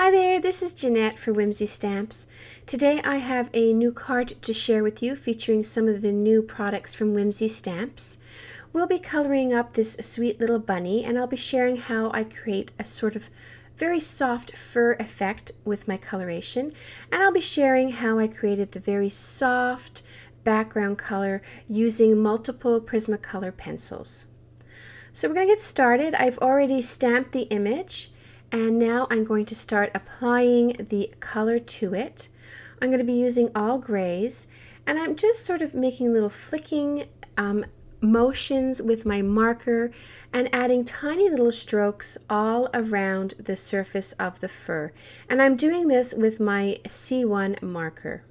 Hi there, this is Jeanette for Whimsy Stamps. Today I have a new card to share with you featuring some of the new products from Whimsy Stamps. We'll be coloring up this sweet little bunny and I'll be sharing how I create a sort of very soft fur effect with my coloration and I'll be sharing how I created the very soft background color using multiple Prismacolor pencils. So we're going to get started. I've already stamped the image and now I'm going to start applying the color to it. I'm going to be using all grays and I'm just sort of making little flicking um, motions with my marker and adding tiny little strokes all around the surface of the fur. And I'm doing this with my C1 marker.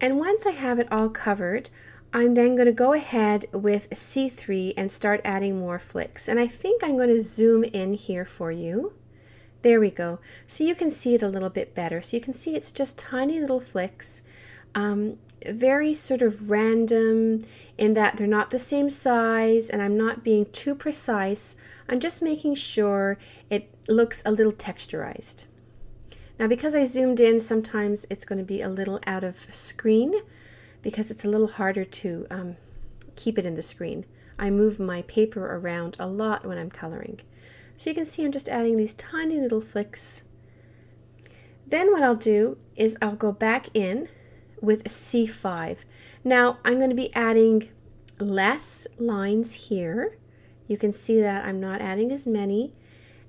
And once I have it all covered, I'm then going to go ahead with C3 and start adding more flicks. And I think I'm going to zoom in here for you. There we go. So you can see it a little bit better. So you can see it's just tiny little flicks. Um, very sort of random in that they're not the same size and I'm not being too precise. I'm just making sure it looks a little texturized. Now because I zoomed in, sometimes it's going to be a little out of screen because it's a little harder to um, keep it in the screen. I move my paper around a lot when I'm coloring. So you can see I'm just adding these tiny little flicks. Then what I'll do is I'll go back in with C5. Now I'm going to be adding less lines here. You can see that I'm not adding as many.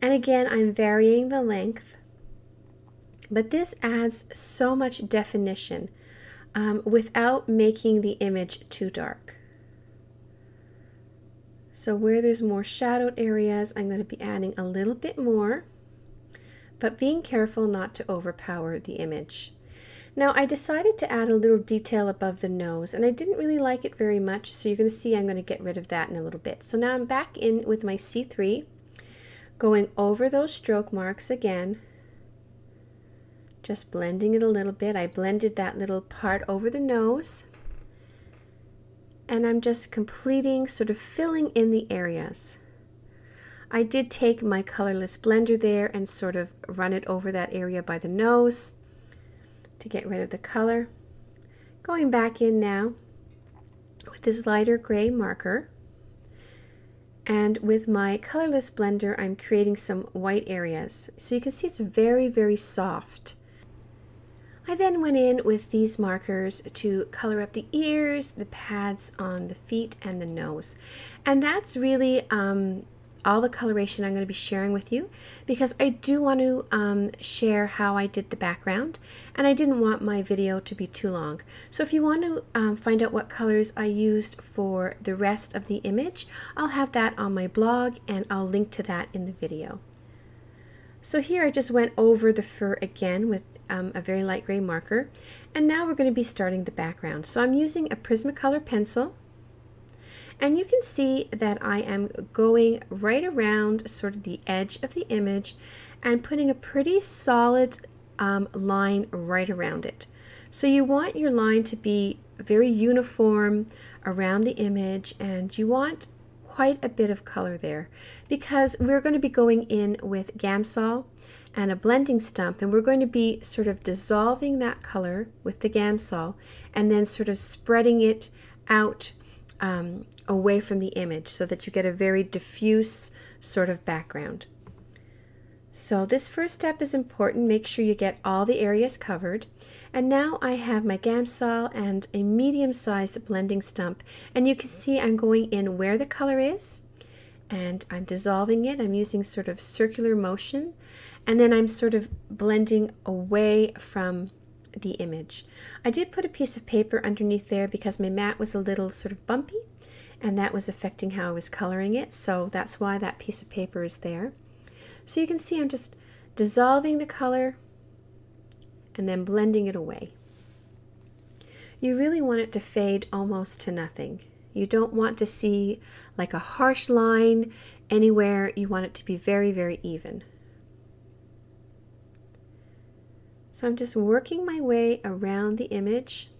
And again, I'm varying the length. But this adds so much definition um, without making the image too dark. So where there's more shadowed areas, I'm going to be adding a little bit more, but being careful not to overpower the image. Now I decided to add a little detail above the nose and I didn't really like it very much so you're going to see I'm going to get rid of that in a little bit. So now I'm back in with my C3 going over those stroke marks again just blending it a little bit. I blended that little part over the nose and I'm just completing, sort of filling in the areas. I did take my colorless blender there and sort of run it over that area by the nose to get rid of the color. Going back in now with this lighter gray marker and with my colorless blender I'm creating some white areas. So you can see it's very, very soft. I then went in with these markers to color up the ears, the pads on the feet, and the nose. And that's really um, all the coloration I'm going to be sharing with you because I do want to um, share how I did the background and I didn't want my video to be too long. So if you want to um, find out what colors I used for the rest of the image, I'll have that on my blog and I'll link to that in the video. So here I just went over the fur again with um, a very light gray marker. And now we're going to be starting the background. So I'm using a Prismacolor pencil. And you can see that I am going right around sort of the edge of the image and putting a pretty solid um, line right around it. So you want your line to be very uniform around the image and you want quite a bit of color there because we're going to be going in with Gamsol and a blending stump and we're going to be sort of dissolving that color with the Gamsol and then sort of spreading it out um, away from the image so that you get a very diffuse sort of background. So this first step is important. Make sure you get all the areas covered. And now I have my Gamsol and a medium-sized blending stump. And you can see I'm going in where the color is and I'm dissolving it. I'm using sort of circular motion and then I'm sort of blending away from the image. I did put a piece of paper underneath there because my mat was a little sort of bumpy and that was affecting how I was coloring it so that's why that piece of paper is there. So you can see I'm just dissolving the color and then blending it away. You really want it to fade almost to nothing. You don't want to see like a harsh line anywhere. You want it to be very, very even. So I'm just working my way around the image.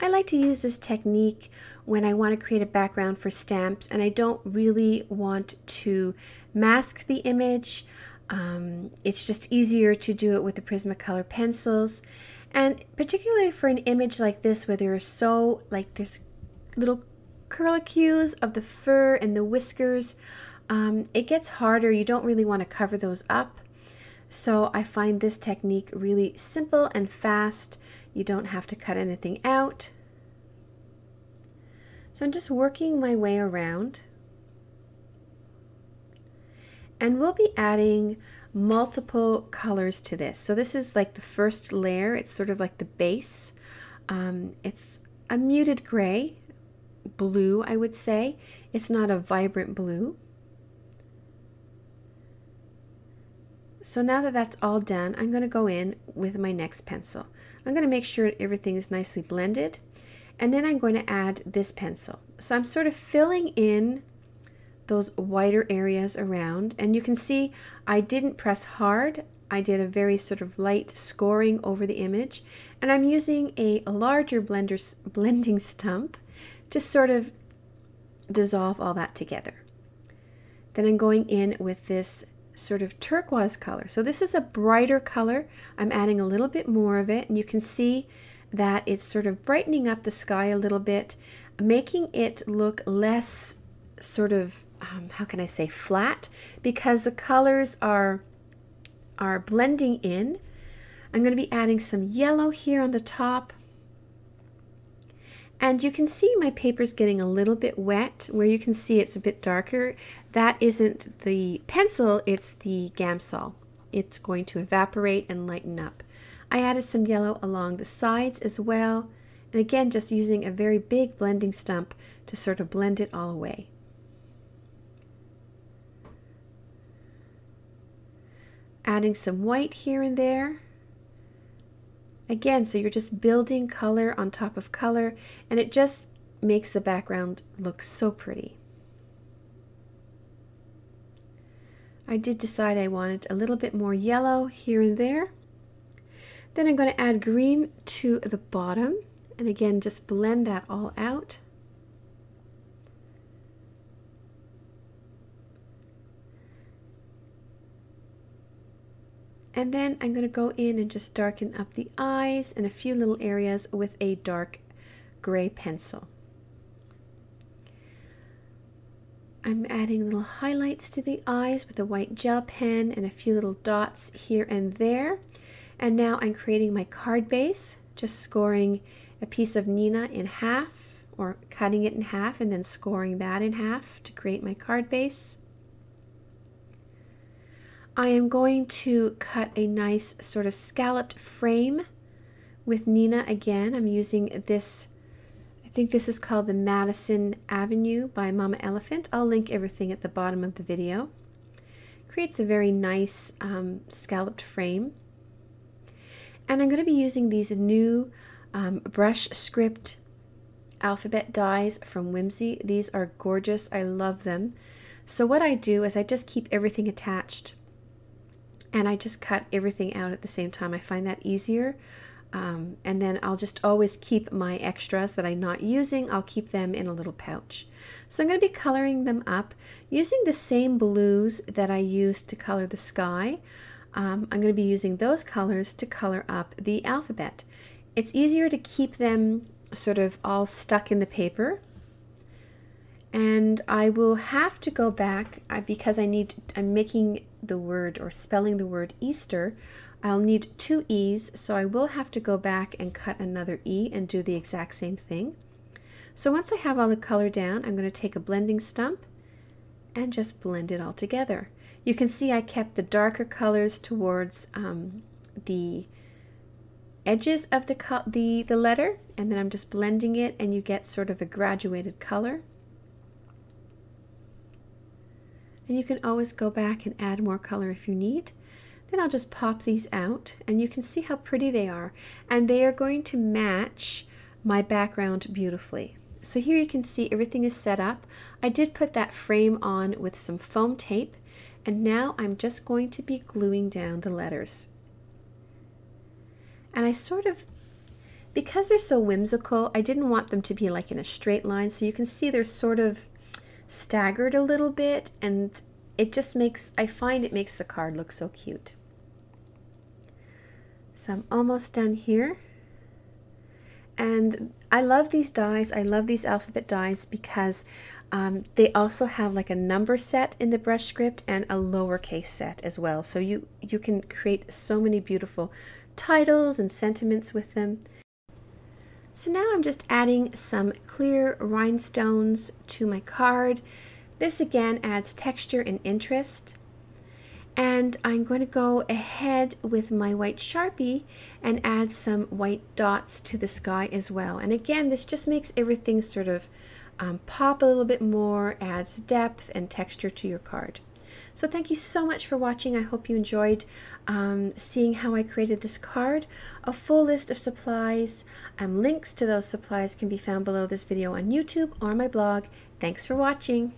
I like to use this technique when I want to create a background for stamps and I don't really want to mask the image. Um, it's just easier to do it with the Prismacolor pencils. And particularly for an image like this where there are so, like there's little curlicues of the fur and the whiskers, um, it gets harder. You don't really want to cover those up. So I find this technique really simple and fast. You don't have to cut anything out. So I'm just working my way around. And we'll be adding multiple colors to this. So this is like the first layer. It's sort of like the base. Um, it's a muted gray, blue, I would say. It's not a vibrant blue. So now that that's all done, I'm going to go in with my next pencil. I'm going to make sure everything is nicely blended. And then I'm going to add this pencil. So I'm sort of filling in those whiter areas around. And you can see I didn't press hard. I did a very sort of light scoring over the image. And I'm using a larger blender, blending stump to sort of dissolve all that together. Then I'm going in with this sort of turquoise color. So this is a brighter color. I'm adding a little bit more of it and you can see that it's sort of brightening up the sky a little bit, making it look less sort of, um, how can I say, flat because the colors are, are blending in. I'm going to be adding some yellow here on the top and you can see my paper's getting a little bit wet where you can see it's a bit darker. That isn't the pencil, it's the Gamsol. It's going to evaporate and lighten up. I added some yellow along the sides as well. And again, just using a very big blending stump to sort of blend it all away. Adding some white here and there. Again, so you're just building color on top of color and it just makes the background look so pretty. I did decide I wanted a little bit more yellow here and there. Then I'm going to add green to the bottom and again just blend that all out. And then I'm going to go in and just darken up the eyes and a few little areas with a dark gray pencil. I'm adding little highlights to the eyes with a white gel pen and a few little dots here and there. And now I'm creating my card base, just scoring a piece of Neenah in half or cutting it in half and then scoring that in half to create my card base. I am going to cut a nice sort of scalloped frame with Neenah again. I'm using this, I think this is called the Madison Avenue by Mama Elephant. I'll link everything at the bottom of the video. Creates a very nice um, scalloped frame. And I'm going to be using these new um, brush script alphabet dies from Whimsy. These are gorgeous. I love them. So what I do is I just keep everything attached and I just cut everything out at the same time. I find that easier. Um, and then I'll just always keep my extras that I'm not using, I'll keep them in a little pouch. So I'm going to be coloring them up using the same blues that I used to color the sky. Um, I'm going to be using those colors to color up the alphabet. It's easier to keep them sort of all stuck in the paper and I will have to go back because I need I'm making the word or spelling the word Easter, I'll need two E's, so I will have to go back and cut another E and do the exact same thing. So once I have all the color down, I'm going to take a blending stump and just blend it all together. You can see I kept the darker colors towards um, the edges of the, the, the letter, and then I'm just blending it and you get sort of a graduated color. And you can always go back and add more color if you need. Then I'll just pop these out and you can see how pretty they are and they are going to match my background beautifully. So here you can see everything is set up. I did put that frame on with some foam tape and now I'm just going to be gluing down the letters. And I sort of because they're so whimsical, I didn't want them to be like in a straight line. So you can see they're sort of staggered a little bit and it just makes, I find it makes the card look so cute. So I'm almost done here. And I love these dies. I love these alphabet dies because um, they also have like a number set in the brush script and a lowercase set as well. So you, you can create so many beautiful titles and sentiments with them. So now I'm just adding some clear rhinestones to my card. This again adds texture and interest. And I'm going to go ahead with my white Sharpie and add some white dots to the sky as well. And again, this just makes everything sort of um, pop a little bit more, adds depth and texture to your card. So thank you so much for watching. I hope you enjoyed um, seeing how I created this card. A full list of supplies, um, links to those supplies can be found below this video on YouTube or my blog. Thanks for watching.